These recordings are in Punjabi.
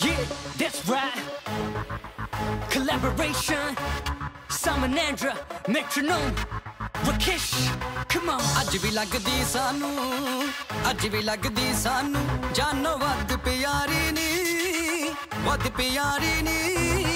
Yeah, that's right. Collaboration. Simon Andra, metronome. Rakesh, come on. Aaj bhi lagdi sanu, aaj bhi lagdi sanu. Jaano vad pyari ni, vad pyari ni.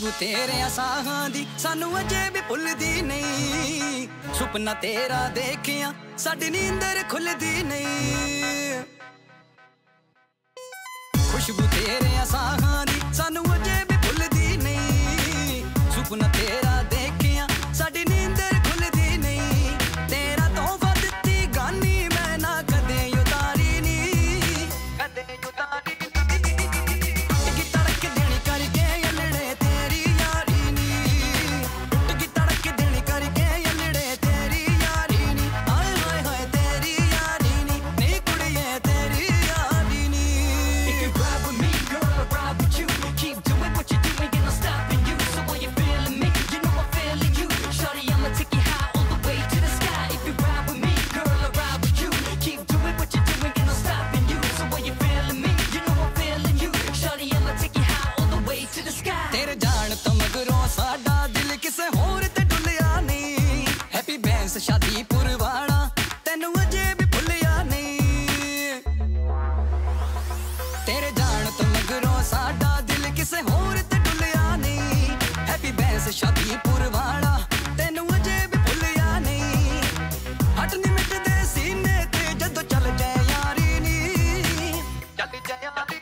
ਖੁਸ਼ਬੂ ਤੇਰੇ ਸਾਹਾਂ ਦੀ ਸਾਨੂੰ ਅਜੇ ਵੀ ਭੁੱਲਦੀ ਨਹੀਂ। ਸੁਪਨਾ ਤੇਰਾ ਦੇਖਿਆ, ਸਾਡੀ ਨੀਂਦਰ ਖੁੱਲਦੀ ਨਹੀਂ। ਖੁਸ਼ਬੂ ਤੇਰੇ ਸਾਹਾਂ ਦੀ ਸਾਨੂੰ ਸ਼ਾਦੀਪੁਰ ਵਾਲਾ ਤੈਨੂੰ ਅਜੇ ਵੀ ਭੁੱਲਿਆ ਨਹੀਂ। ਤੇਰੇ ਜਾਣ ਤੋਂ ਮਗਰੋਂ ਸਾਡਾ ਦਿਲ ਕਿਸੇ ਹੋਰ ਤੇ ਡੁੱਲਿਆ ਨਹੀਂ। ਹੈਪੀ ਬੈਂਸ ਸ਼ਾਦੀਪੁਰ ਵਾਲਾ ਤੈਨੂੰ ਅਜੇ ਵੀ ਭੁੱਲਿਆ ਨਹੀਂ। ਹਟ ਨਹੀਂ ਮਿਟਦੇ ਸੀਨੇ ਤੇ ਜਦੋਂ ਚੱਲ ਜਾਏ ਯਾਰੀ ਨੀ। ਚੱਲ ਜਾਏ ਯਾਰੀ